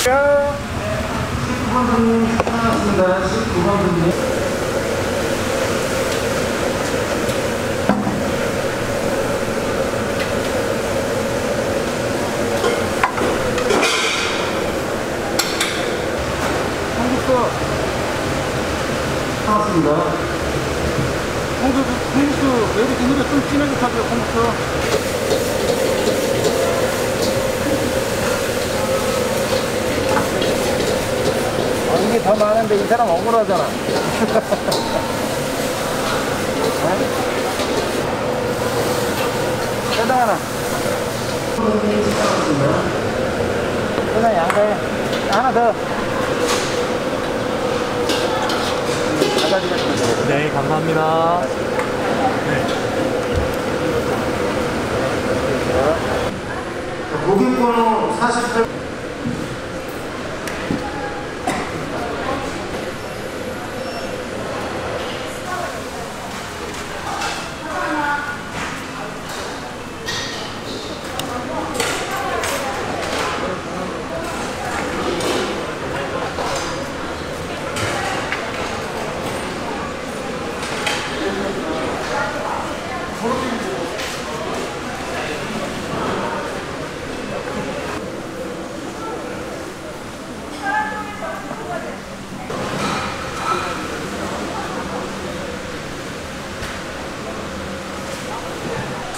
19번 나왔습니다. 19번 분이. 한국서 나왔습니다. 홍수, 홍수, 왜 이렇게 노래 좀 진하게 타죠, 홍수? 아, 이게 더 많은데 이 사람 억울하잖아. 짜장 하나. 짜장 양가에 하나 더. 네, 감사합니다. 고객번호 48.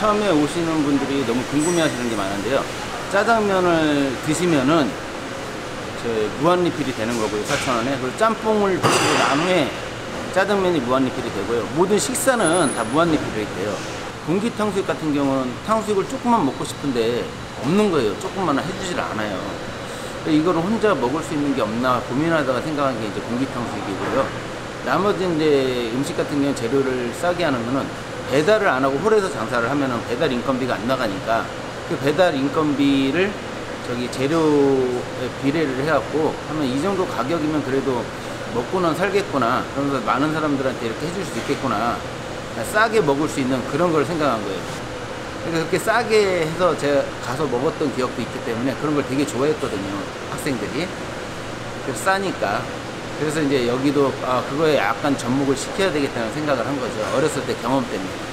처음에 오시는 분들이 너무 궁금해 하시는 게 많은데요. 짜장면을 드시면은 저 무한 리필이 되는 거고요. 4,000원에. 그리고 짬뽕을 드시고 난 후에 짜장면이 무한 리필이 되고요. 모든 식사는 다 무한 리필이 돼요. 공기 탕수육 같은 경우는 탕수육을 조금만 먹고 싶은데 없는 거예요. 조금만 해주질 않아요. 이거를 혼자 먹을 수 있는 게 없나 고민하다가 생각한 게 이제 공기 탕수육이고요. 나머지 이제 음식 같은 경우는 재료를 싸게 하는 거는 배달을 안 하고 홀에서 장사를 하면은 배달 인건비가 안 나가니까 그 배달 인건비를 저기 재료에 비례를 해갖고 하면 이 정도 가격이면 그래도 먹고는 살겠구나. 그러면서 많은 사람들한테 이렇게 해줄 수 있겠구나. 싸게 먹을 수 있는 그런 걸 생각한 거예요. 그러니까 그렇게 싸게 해서 제가 가서 먹었던 기억도 있기 때문에 그런 걸 되게 좋아했거든요. 학생들이. 그래서 싸니까. 그래서 이제 여기도 아, 그거에 약간 접목을 시켜야 되겠다는 생각을 한 거죠. 어렸을 때 경험 때문에.